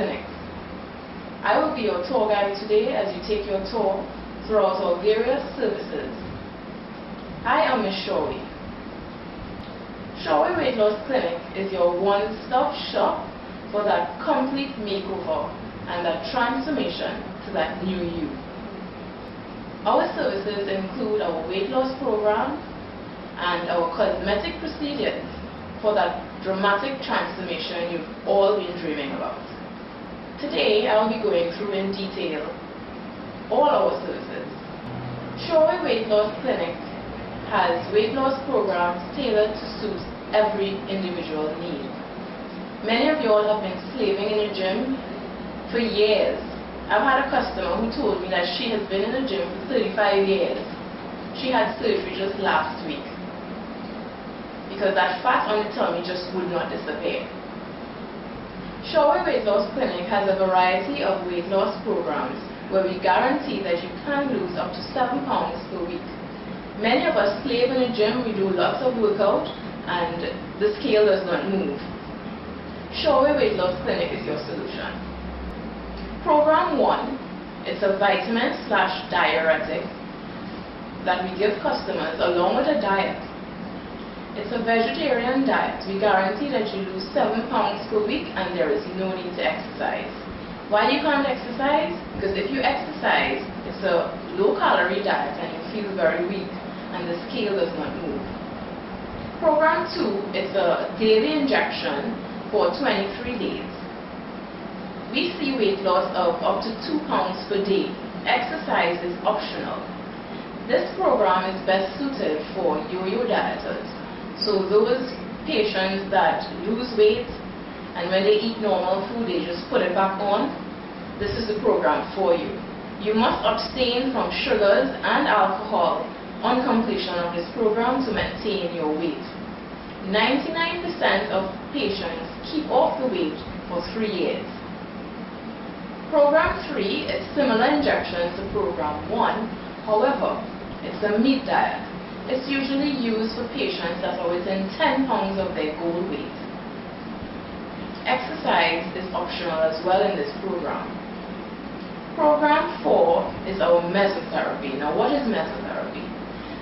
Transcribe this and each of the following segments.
Clinics. I will be your tour guide today as you take your tour throughout our various services. I am Ms. Sureway. Sureway Weight Loss Clinic is your one-stop shop for that complete makeover and that transformation to that new you. Our services include our weight loss program and our cosmetic procedures for that dramatic transformation you've all been dreaming about. Today, I'll be going through in detail all our services. Sureway Weight Loss Clinic has weight loss programs tailored to suit every individual need. Many of you all have been slaving in the gym for years. I've had a customer who told me that she has been in the gym for 35 years. She had surgery just last week because that fat on the tummy just would not disappear. Sureway Weight Loss Clinic has a variety of weight loss programs where we guarantee that you can lose up to 7 pounds per week. Many of us slave in the gym, we do lots of workout, and the scale does not move. Sureway Weight Loss Clinic is your solution. Program 1, it's a vitamin slash diuretic that we give customers along with a diet it's a vegetarian diet. We guarantee that you lose 7 pounds per week and there is no need to exercise. Why you can't exercise? Because if you exercise, it's a low-calorie diet and you feel very weak and the scale does not move. Program 2 is a daily injection for 23 days. We see weight loss of up to 2 pounds per day. Exercise is optional. This program is best suited for yo-yo dieters so those patients that lose weight and when they eat normal food, they just put it back on, this is the program for you. You must abstain from sugars and alcohol on completion of this program to maintain your weight. 99% of patients keep off the weight for three years. Program 3 is similar injections to Program 1, however, it's a meat diet. It's usually used for patients that are within 10 pounds of their goal weight. Exercise is optional as well in this program. Program 4 is our mesotherapy. Now what is mesotherapy?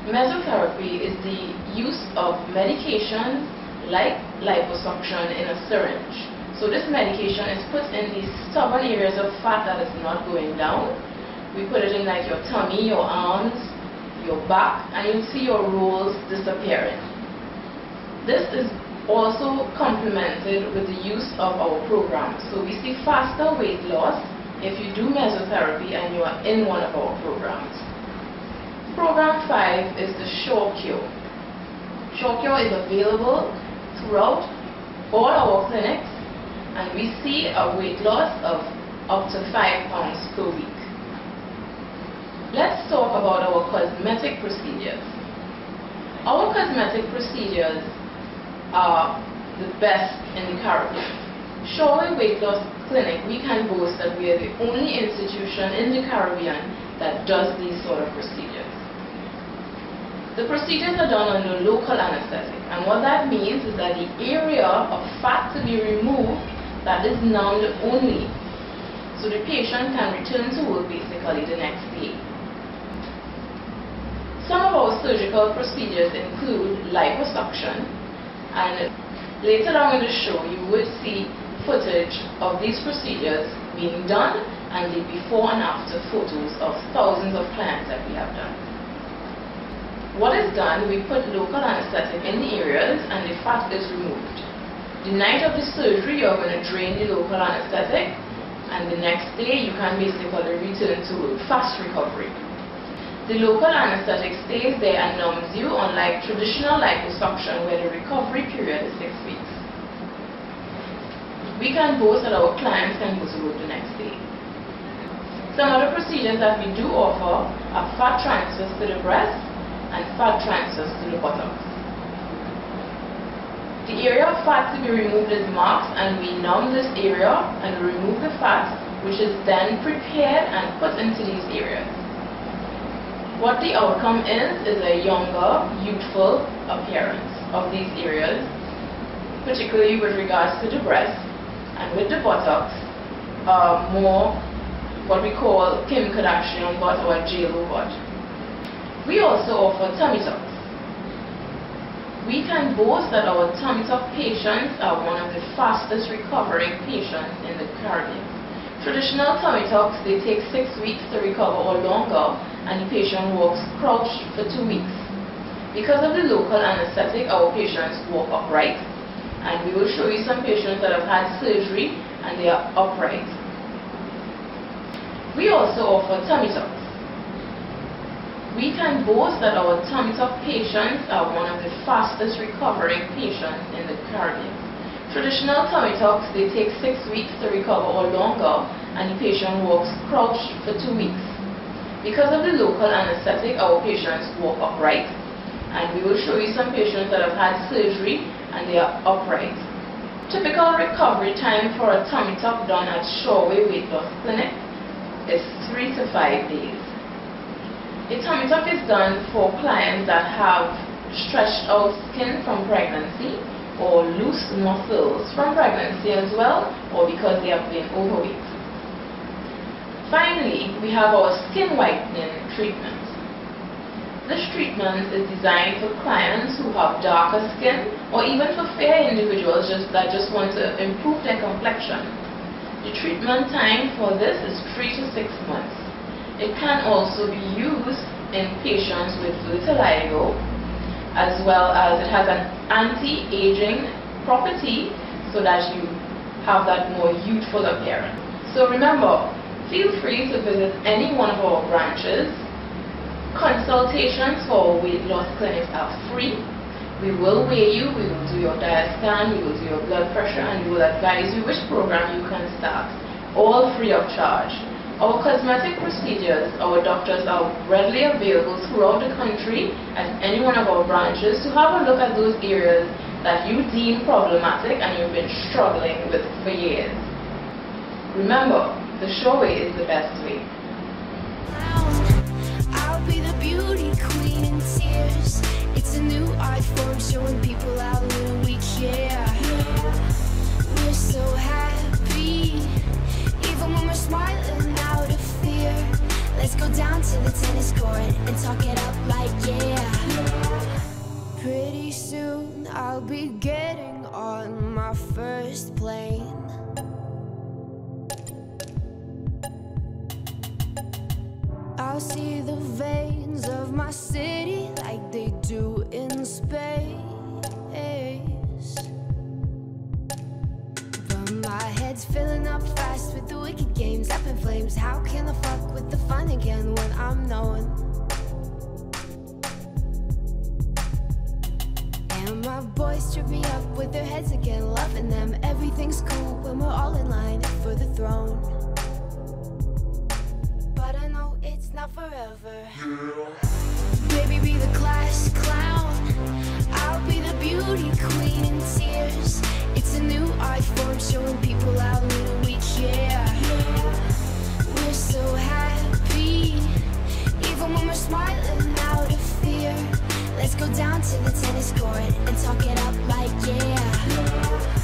Mesotherapy is the use of medication like liposuction in a syringe. So this medication is put in these stubborn areas of fat that is not going down. We put it in like your tummy, your arms, your back and you'll see your rolls disappearing. This is also complemented with the use of our program. So we see faster weight loss if you do mesotherapy and you are in one of our programs. Program 5 is the Sure Cure. Sure Cure is available throughout all our clinics and we see a weight loss of up to 5 pounds per week. Let's talk about our cosmetic procedures. Our cosmetic procedures are the best in the Caribbean. Sureway Weight Loss Clinic, we can boast that we are the only institution in the Caribbean that does these sort of procedures. The procedures are done under local anesthetic and what that means is that the area of fat to be removed that is numbed only so the patient can return to work basically the next day. Surgical procedures include liposuction and later on in the show you would see footage of these procedures being done and the before and after photos of thousands of clients that we have done. What is done, we put local anesthetic in the areas and the fat is removed. The night of the surgery you're going to drain the local anesthetic and the next day you can basically return to fast recovery. The local anesthetic stays there and numbs you, unlike traditional liposuction where the recovery period is six weeks. We can boast that our clients can go to work the next day. Some other procedures that we do offer are fat transfers to the breast and fat transfers to the buttocks. The area of fat to be removed is marked and we numb this area and remove the fat which is then prepared and put into these areas. What the outcome is, is a younger, youthful appearance of these areas, particularly with regards to the breast and with the buttocks. uh, more what we call Kim Kardashian butt or JLo butt. We also offer tummy tucks. We can boast that our tummy tuck patients are one of the fastest recovering patients in the Caribbean. Traditional tummy tucks, they take six weeks to recover or longer and the patient walks crouched for two weeks. Because of the local anesthetic, our patients walk upright and we will show you some patients that have had surgery and they are upright. We also offer tummy tucks. We can boast that our tummy tuck patients are one of the fastest recovering patients in the Caribbean. Traditional tummy tucks, they take six weeks to recover or longer and the patient walks crouched for two weeks. Because of the local anesthetic, our patients walk upright and we will show you some patients that have had surgery and they are upright. Typical recovery time for a tummy tuck done at Sureway Weight Loss Clinic is three to five days. A tummy tuck is done for clients that have stretched out skin from pregnancy or loose muscles from pregnancy as well or because they have been overweight. Finally, we have our skin whitening treatment. This treatment is designed for clients who have darker skin or even for fair individuals just, that just want to improve their complexion. The treatment time for this is 3 to 6 months. It can also be used in patients with vitiligo as well as it has an anti-aging property so that you have that more youthful appearance. So remember, feel free to visit any one of our branches. Consultations for weight loss clinics are free. We will weigh you, we will do your diet scan, we will do your blood pressure and we will advise you which program you can start, all free of charge. Our cosmetic procedures, our doctors are readily available throughout the country at any one of our branches to have a look at those areas that you deem problematic and you've been struggling with for years. Remember, the Sureway is the best way. I'll be the beauty queen in tears. It's a new art form showing people how little we care. We're so happy, even when we're smiling out of fear. Let's go down to the tennis court and talk it up like yeah. Pretty soon I'll be getting on my first plane. See the veins of my city like they do in space. But my head's filling up fast with the wicked games up in flames. How can I fuck with the fun again when I'm known? And my boys trip me up with their heads again, loving them. Everything's cool when we're all in line for the throne. Not forever. Baby, be the class clown. I'll be the beauty queen in tears. It's a new art form showing people how little we care. We're so happy, even when we're smiling out of fear. Let's go down to the tennis court and talk it up like yeah. It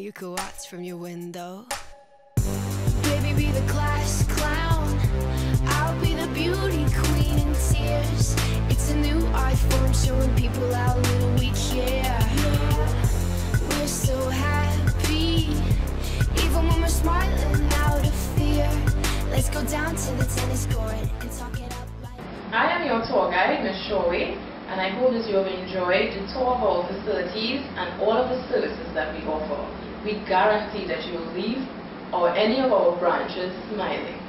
you could watch from your window. Baby, be the class clown. I'll be the beauty queen in tears. It's a new art form showing people how little we care. We're so happy, even when we're smiling out of fear. Let's go down to the tennis court and talk it up like. I am your tour guide, Ms. Sureway, and I hope that you have enjoyed the tour of our facilities and all of the services that we offer. We guarantee that you will leave or any of our branches smiling.